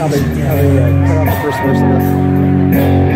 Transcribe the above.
how they, how they uh, cut out the first verse of this.